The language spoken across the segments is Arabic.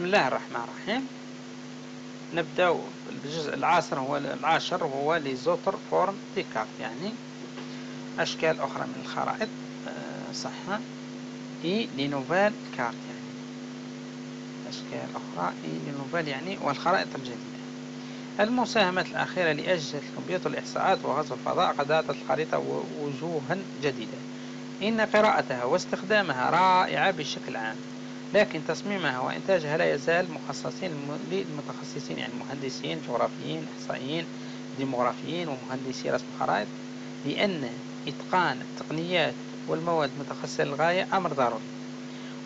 بسم الله الرحمن الرحيم. نبدأ بالجزء العاشر هو العاشر هو les autres formes des cartes يعني أشكال أخرى من الخرائط آه، صح et les nouvelles cartes يعني أشكال أخرى. et les nouvelles يعني والخرائط الجديدة. المساهمة الأخيرة لأجهزة الكمبيوتر الإحصاءات وغزو الفضاء قد أعطت الخريطة وجوها جديدة. إن قراءتها واستخدامها رائعة بشكل عام. لكن تصميمها وإنتاجها لا يزال مخصصين للمتخصصين يعني مهندسين جغرافيين إحصائيين ديموغرافيين ومهندسي رسم خرائط لأن إتقان التقنيات والمواد المتخصصة للغاية أمر ضروري.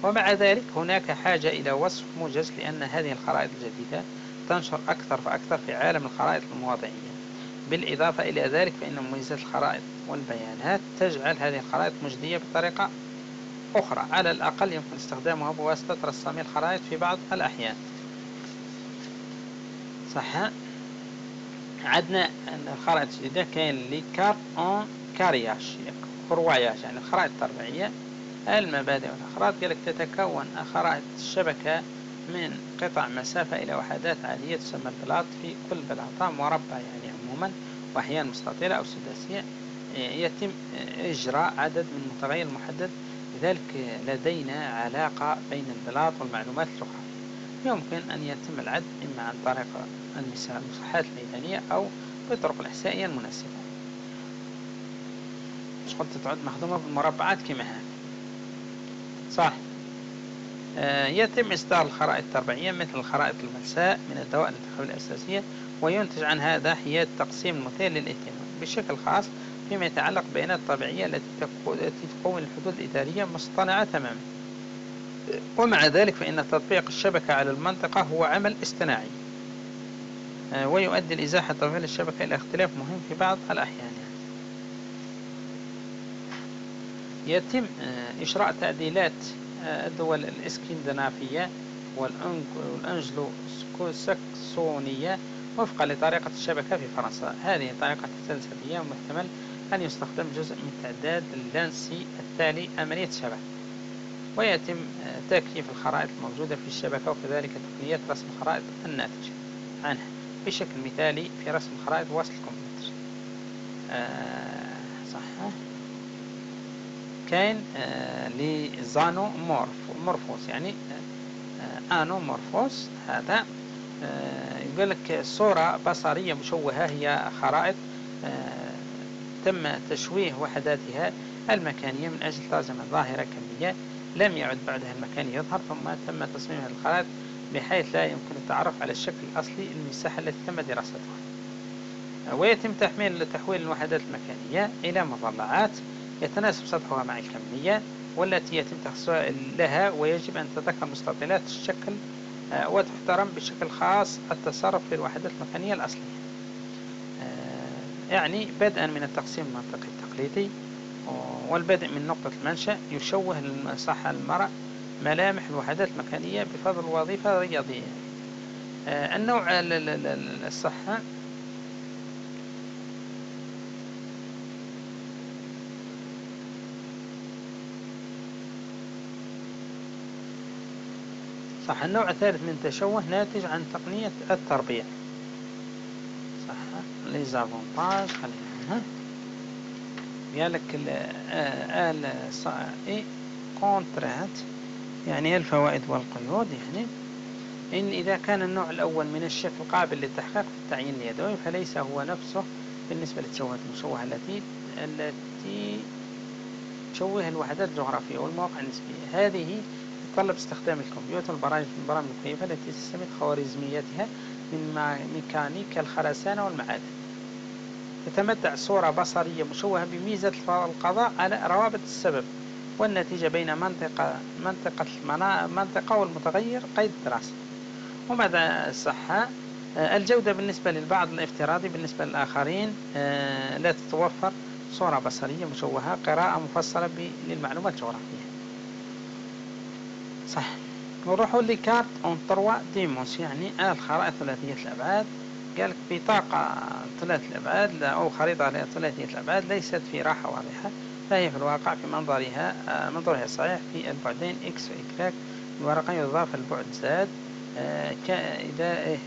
ومع ذلك هناك حاجة إلى وصف موجز لأن هذه الخرائط الجديدة تنشر أكثر فأكثر في عالم الخرائط المواضعية بالإضافة إلى ذلك فإن مميزات الخرائط والبيانات تجعل هذه الخرائط مجدية بطريقة أخرى على الأقل يمكن استخدامها بواسطة رسامي الخرائط في بعض الأحيان. صح؟ عندنا الخرائط الجديدة كاين لي كار أون كارياش كرواياش يعني الخرائط التربيعية المبادئ والأخراط قالك تتكون خرائط الشبكة من قطع مسافة إلى وحدات عالية تسمى البلاط في كل بلاطة مربع يعني عموما وأحيانا مستطيلة أو سداسية. يتم إجراء عدد من متغير محدد لذلك لدينا علاقة بين البلاط والمعلومات الأخرى يمكن أن يتم العد إما عن طريق المساحات الميدانية أو بالطرق الإحسائية المناسبة. قلت تعد مخدومة بالمربعات كما هذه صح. آه، يتم إصدار الخرائط التربيعية مثل الخرائط الملساء من الدوائر الانتخابية الأساسية وينتج عن هذا حياد تقسيم المثير للإهتمام. بشكل خاص فيما يتعلق بالبيانات الطبيعية التي تكون الحدود الإدارية مصطنعة تماما. ومع ذلك فإن تطبيق الشبكة على المنطقة هو عمل اصطناعي. آه، ويؤدي لإزاحة طويل الشبكة إلى اختلاف مهم في بعض الأحيان. يتم آه، إجراء تعديلات آه، الدول الإسكندنافية والأنجلو ساكسونية وفقا لطريقة الشبكة في فرنسا. هذه طريقة تسلسلية ومحتمل أن يستخدم جزء من تعداد اللانسي التالي عملية شبكة ويتم آه، تكييف الخرائط الموجودة في الشبكة وكذلك تقنيات رسم الخرائط الناتجة عنها بشكل مثالي في رسم خرائط وسط الكمبيوتر. آه صح. كاين آه لزانو مورف مورفوس يعني آه انو مورفوس هذا آه يقول لك صورة بصرية مشوهة هي خرائط آه تم تشويه وحداتها المكانية من أجل ترجمة ظاهرة كمية. لم يعد بعدها المكان يظهر ثم تم تصميم الخرائط بحيث لا يمكن التعرف على الشكل الأصلي للمساحة التي تم دراستها. ويتم تحميل تحويل الوحدات المكانية إلى مضلعات يتناسب سطحها مع الكمية والتي يتم تخصيصها لها ويجب أن تتذكر مستطيلات الشكل آه، وتحترم بشكل خاص التصرف في الوحدات المكانية الأصلية. يعني بدءا من التقسيم المنطقي التقليدي والبدء من نقطة المنشأ يشوه صح المرء ملامح الوحدات المكانية بفضل الوظيفة الرياضية آه، النوع الصحة صح النوع الثالث من التشوه ناتج عن تقنية التربيع صح لي زافونتاج خلينا قال لك ال اي كونترات يعني الفوائد والقيود يعني. إن إذا كان النوع الأول من الشكل قابل للتحقيق في التعيين اليدوي فليس هو نفسه بالنسبة للتشوهات المشوهة التي التي تشوه الوحدات الجغرافية والمواقع النسبية. هذه تتطلب استخدام الكمبيوتر البرامج البرامج المكيفة التي تستمد خوارزمياتها من ميكانيكا الخرسانة والمعادن. تتمتع صورة بصرية مشوهة بميزة القضاء على روابط السبب والنتيجة بين منطقة منطقة المنطقة والمتغير قيد الدراسة. وماذا الصحة الجودة بالنسبة للبعض الافتراضي بالنسبة للآخرين آه، لا تتوفر صورة بصرية مشوهة قراءة مفصلة للمعلومات الجغرافية. صح. نروحوا ل carte en trois dimensions يعني الخرائط ثلاثية الأبعاد. قال لك بطاقة ثلاثة الأبعاد أو خريطة ثلاثية الأبعاد ليست في راحة واضحة. فهي في الواقع في منظرها آه، منظرها الصحيح في البعدين إكس وإكراك الورقة يضاف البعد زاد إذا إيه،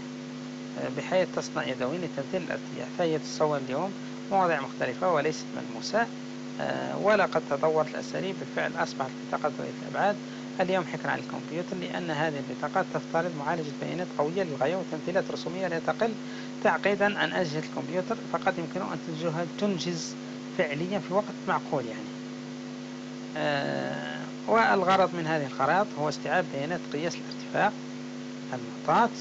بحيث تصنع يدوين لتبديل الارتياح فهي تصور اليوم مواضع مختلفة وليست ملموسة ولا قد تطورت الأساليب. بالفعل أصبحت بطاقة ذوية الأبعاد. اليوم حكر عن الكمبيوتر لأن هذه البطاقات تفترض معالجة بيانات قوية للغاية وتمثيلات رسومية لا تقل تعقيدا عن أجهزة الكمبيوتر فقد يمكن أن تنجز فعليا في وقت معقول يعني. آه والغرض من هذه الخرائط هو استيعاب بيانات قياس الارتفاع المحطات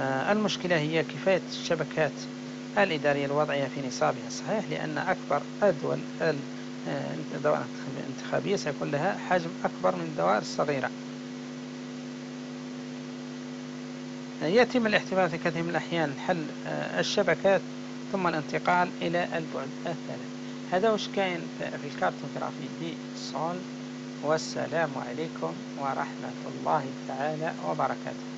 آه المشكلة هي كفاية الشبكات الإدارية الوضعية في نصابها الصحيح لأن أكبر الدول الدوائر الانتخابية سيكون لها حجم أكبر من الدوائر الصغيرة. يتم الاحتفال في كثير من الأحيان حل آه، الشبكات ثم الانتقال إلى البعد الثالث. هذا وش كاين في الكارتوغرافي دي صول والسلام عليكم ورحمة الله تعالى وبركاته.